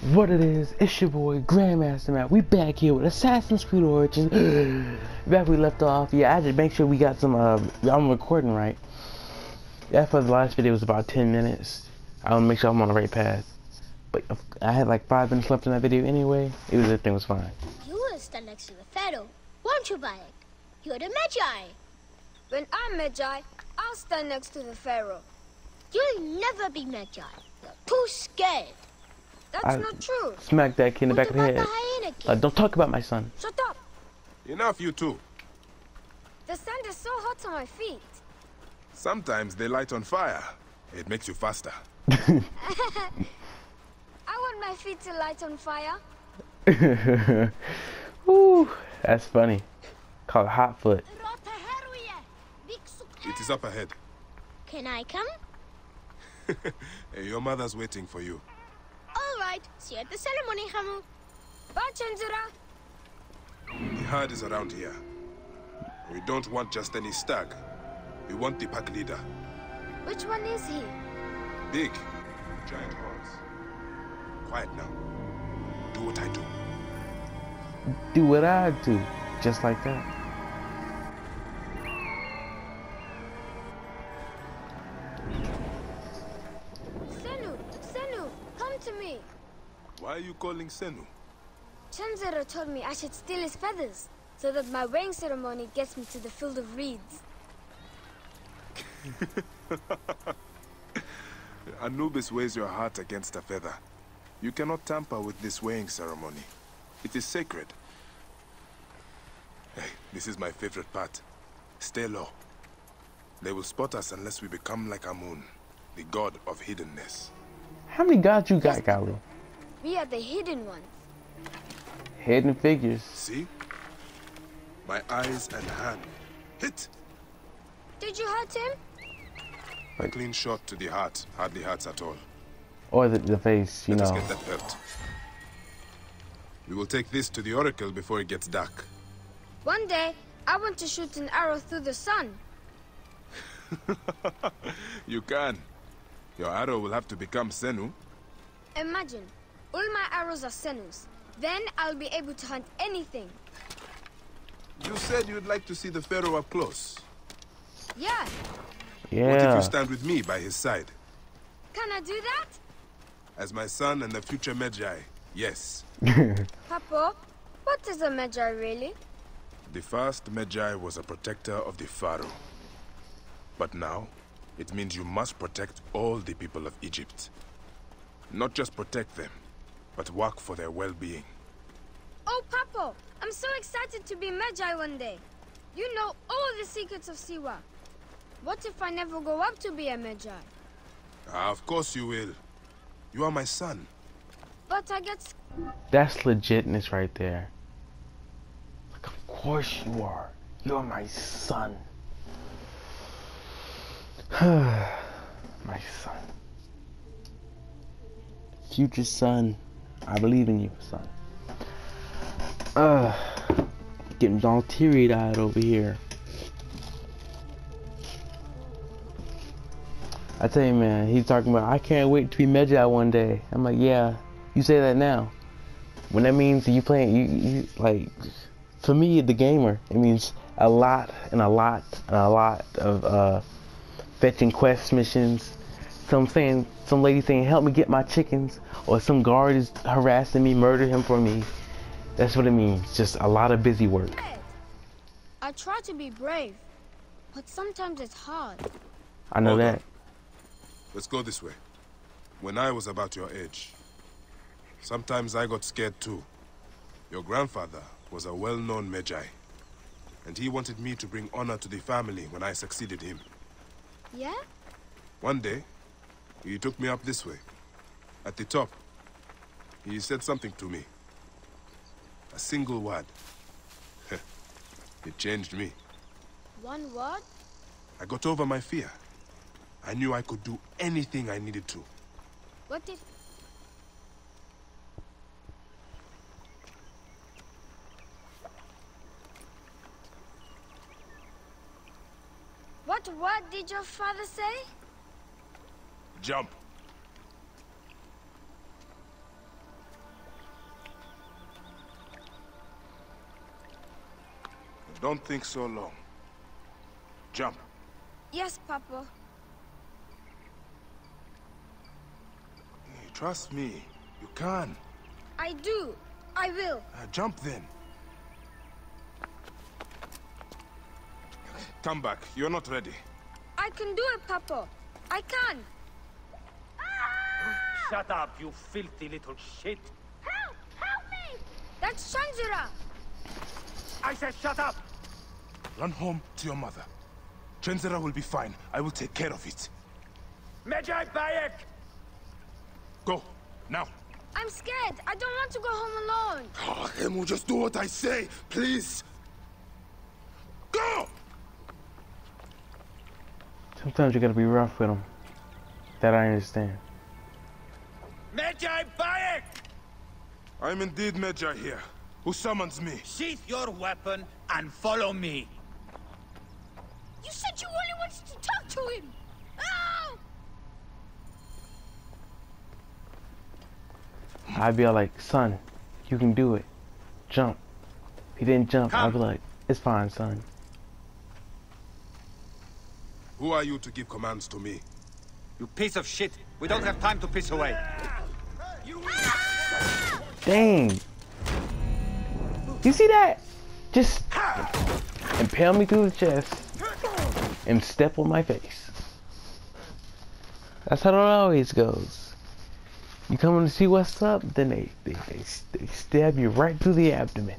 What it is, it's your boy Grandmaster Matt. We back here with Assassin's Creed Origins. back we left off. Yeah, I had to make sure we got some, uh, I'm recording right. That for the last video was about 10 minutes. I want to make sure I'm on the right path. But I had like 5 minutes left in that video anyway. It was, everything was fine. You will stand next to the Pharaoh, won't you, Bayek? You're the Medjay. When I'm Medjay, I'll stand next to the Pharaoh. You'll never be Medjay. You're too scared. That's I- not true. Smack that kid in the What back of the head. the hyena? Uh, don't talk about my son. Shut up. Enough, you two. The sand is so hot on my feet. Sometimes they light on fire. It makes you faster. I want my feet to light on fire. Woo, that's funny. Called hot foot. It is up ahead. Can I come? Your mother's waiting for you. All right. See you at the ceremony, Khemu. Bye, Chenzira. The herd is around here. We don't want just any stag. We want the pack leader. Which one is he? Big, giant horns. Quiet now. Do what I do. Do what I do. Just like that. Why are you calling Senu? Chenzira told me I should steal his feathers so that my weighing ceremony gets me to the field of reeds. Anubis weighs your heart against a feather. You cannot tamper with this weighing ceremony. It is sacred. Hey, this is my favorite part. Stay low. They will spot us unless we become like Amun, the god of hiddenness. How many gods you got, Galu? We are the hidden ones. Hidden figures. See? My eyes and hand. Hit! Did you hurt him? A clean shot to the heart hardly hurts at all. Or the, the face, you know. Let us get that hurt. We will take this to the oracle before it gets dark. One day, I want to shoot an arrow through the sun. You can. Your arrow will have to become Senu. Imagine, all my arrows are Senus. Then I'll be able to hunt anything. You said you'd like to see the Pharaoh up close. Yeah, What if you stand with me by his side? can I do that? As my son and the future Medjay, yes. Papa, what is a Medjay really? The first Medjay was a protector of the Pharaoh. But now, it means you must protect all the people of Egypt. Not just protect them, but work for their well-being. Oh, Papa, I'm so excited to be Medjay one day. You know all the secrets of Siwa. What if I never grow up to be a Medjay? Ah, of course you will. You are my son. But I get... That's legitness right there. Like, of course you are. You're my son. my son. Future son. I believe in you, son. Uh, getting all teary eyed over here. I tell you, man, he's talking about, I can't wait to be Medjay one day. I'm like, yeah, you say that now. When that means you playing, you, you like, for me, the gamer, it means a lot and a lot and a lot of uh, fetching quest missions. Some saying, some lady saying, help me get my chickens, or some guard is harassing me, murder him for me. That's what it means. Just a lot of busy work. Ed, I try to be brave, but sometimes it's hard. I know Hold that. on. Let's go this way. When I was about your age, sometimes I got scared too. Your grandfather was a well-known Medjay, and he wanted me to bring honor to the family when I succeeded him. Yeah? One day, he took me up this way. At the top, he said something to me. A single word. it changed me. One word? I got over my fear. I knew I could do anything I needed to. What did... What word did your father say? Jump. Don't think so long. Jump. Yes, Papa. Hey, trust me. You can. I do. I will. Uh, jump then. Come back. You're not ready. I can do it, Papa. I can. Shut up, you filthy little shit. Help! Help me! That's Chenzira! I said shut up! Run home to your mother. Chenzira will be fine. I will take care of it. Medjay Bayek! Go. Now. I'm scared. I don't want to go home alone. Ah, oh, Emu, just do what I say, please. Go! Sometimes you gotta be rough with them. That I understand. Medjay Bayek! I'm indeed Medjay here. Who summons me? Sheath your weapon and follow me. You said you only wanted to talk to him. Oh! I'd be all like, son, you can do it. Jump. He didn't jump. I'd be like, it's fine, son. Who are you to give commands to me? You piece of shit. We don't have time to piss away. Dang. You see that? Just impale me through the chest and step on my face. That's how it always goes. You come in to see what's up, then they, they, they, they stab you right through the abdomen.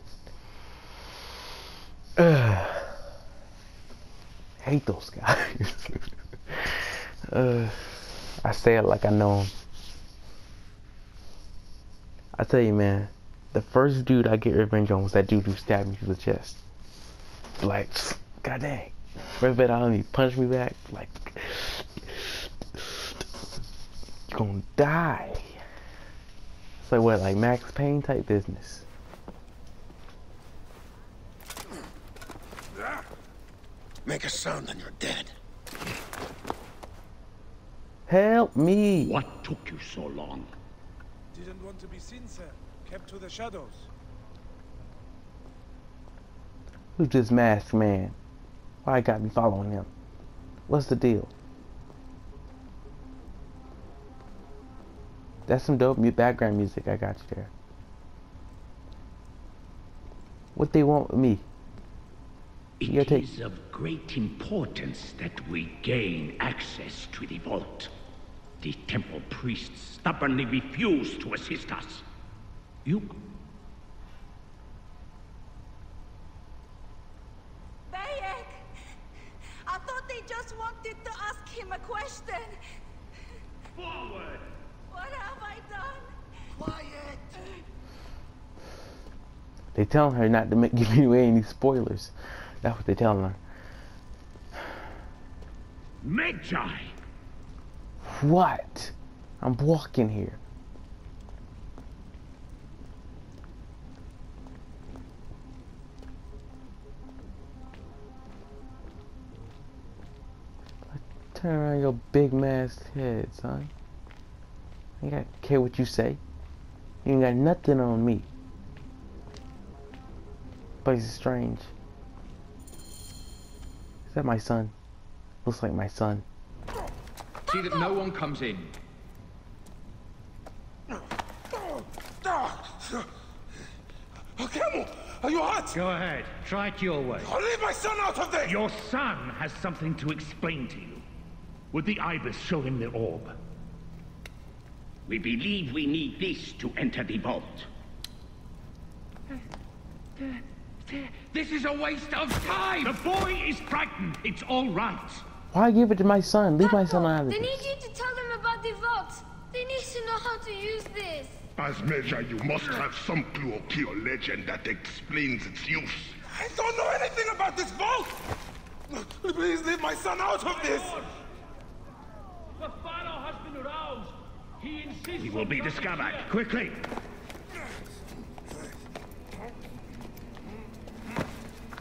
Ugh. Hate those guys. uh, I say it like I know them. I tell you, man, the first dude I get revenge on was that dude who stabbed me through the chest. Like, god dang. First bet on he punched me back, like, you're gonna die. It's like what, like Max Payne type business. Make a sound and you're dead. Help me! What took you so long? Didn't want to be seen, sir. Kept to the shadows. Who's this masked man? Why got me following him? What's the deal? That's some dope mu- background music. I got you there. What they want with me? It You take- is of great importance that we gain access to the vault. The temple priests stubbornly refuse to assist us. You Bayek! I thought they just wanted to ask him a question. forward! What have I done? Quiet! They telling her not to make, give away any spoilers. That's what they're telling her. Medjay! What? I'm walking here. Turn around your big masked head, son. I ain't got care what you say. You ain't got nothing on me. Place is strange. Is that my son? Looks like my son. See that no one comes in. Akemu, are you hurt? Go ahead, try it your way. I'll leave my son out of this! Your son has something to explain to you. Would the Ibis show him the orb? We believe we need this to enter the vault. This is a waste of time! The boy is frightened. It's all right. Why give it to my son? Leave my son out of They need you to tell them about the vault. They need to know how to use this. As measure, you must have some clue or key or legend that explains its use. I don't know anything about this vault! Please leave my son out of this! The Pharaoh has been aroused. He insists He will be discovered. Quickly.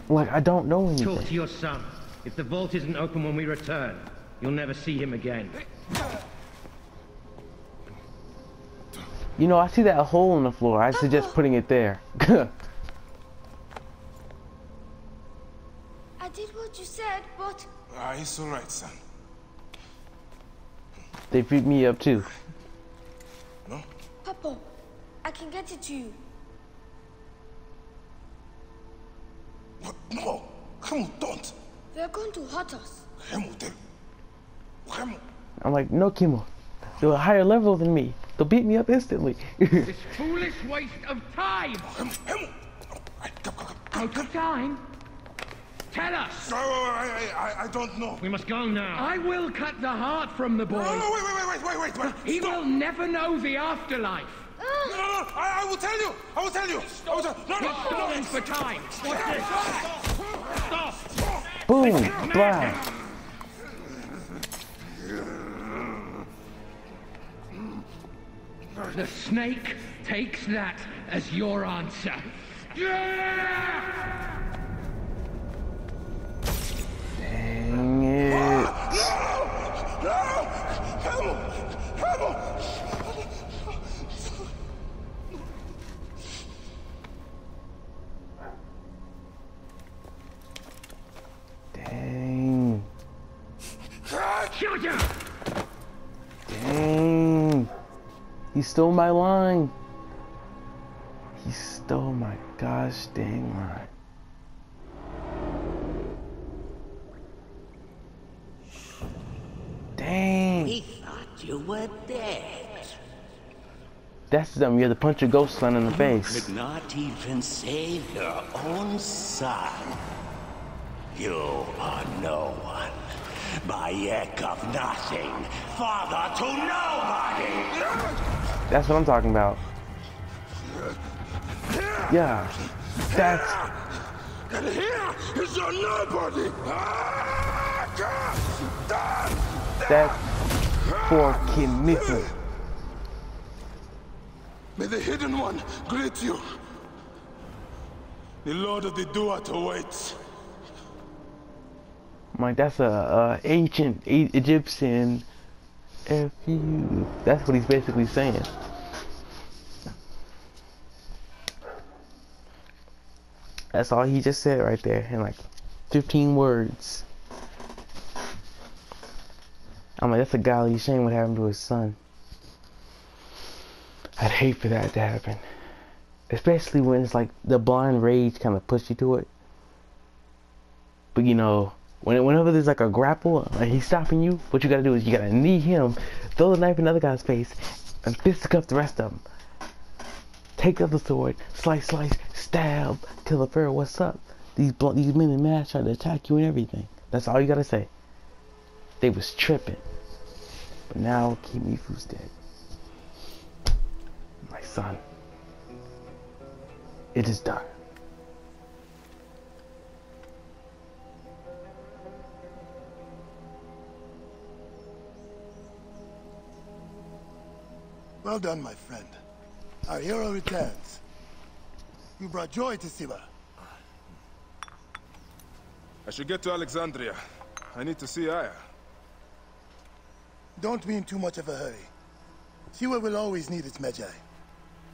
Like I don't know anything. Talk to your son. If the vault isn't open when we return, you'll never see him again. You know, I see that hole in the floor. I suggest putting it there. I did what you said, but Ah, it's all right, son. They beat me up too. No? Papa, I can get it to you. What? No. Come, on, don't. They're going to hurt us. Remo, they... I'm like, no, Kimo. They're a higher level than me. They'll beat me up instantly. This foolish waste of time! Out of time? Tell us! No, I, I, I don't know. We must go now. I will cut the heart from the boy. No, no, wait, wait, wait, wait, wait, wait. He will never know the afterlife. No, no, no, I, I will tell you. I will tell you. I will tell No, no, He's stalling for time. What's this? Stop! Boom! Blah! The snake takes that as your answer. Dang He stole my line. He stole my gosh dang line. Dang. We thought you were dead. That's them. You have to punch a ghost son in the face. Could not even save your own son. You are no one. Bayek of nothing. Father to nobody. That's what I'm talking about. Yeah. That's And here is your nobody. that's for Kimitsu. May the hidden one greet you. The Lord of the Duat awaits. I'm that's a, a ancient Egyptian F you. That's what he's basically saying. That's all he just said right there in like 15 words. I'm like, that's a golly shame what happened to his son. I'd hate for that to happen. Especially when it's like the blind rage kind of push you to it. But you know, when, whenever there's like a grapple and he's stopping you, what you gotta do is you gotta knee him, throw the knife in the other guy's face, and fist cuff the rest of them. Take up the sword, slice, slice, stab, kill the pharaoh. What's up? These these men in masks try to attack you and everything. That's all you gotta say. They was tripping, but now Kimifu's dead. My son, it is done. Well done, my friend. Our hero returns. You brought joy to Siwa. I should get to Alexandria. I need to see Aya. Don't be in too much of a hurry. Siwa will always need its Medjay.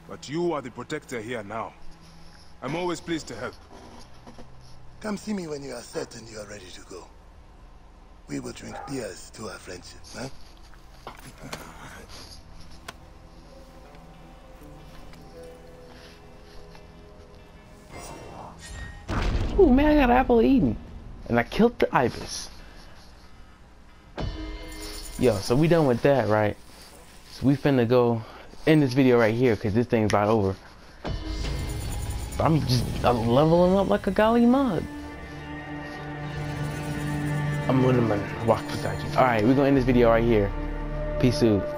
But you are the protector here now. I'm always pleased to help. Come see me when you are certain you are ready to go. We will drink beers to our friendship, huh? Ooh, man, I got apple eaten. And I killed the ibis. Yo, so we done with that, right? So we finna go end this video right here, because this thing's about over. I'm just I'm leveling up like a golly mug. I'm gonna walk beside you. Alright, we're gonna end this video right here. Peace out.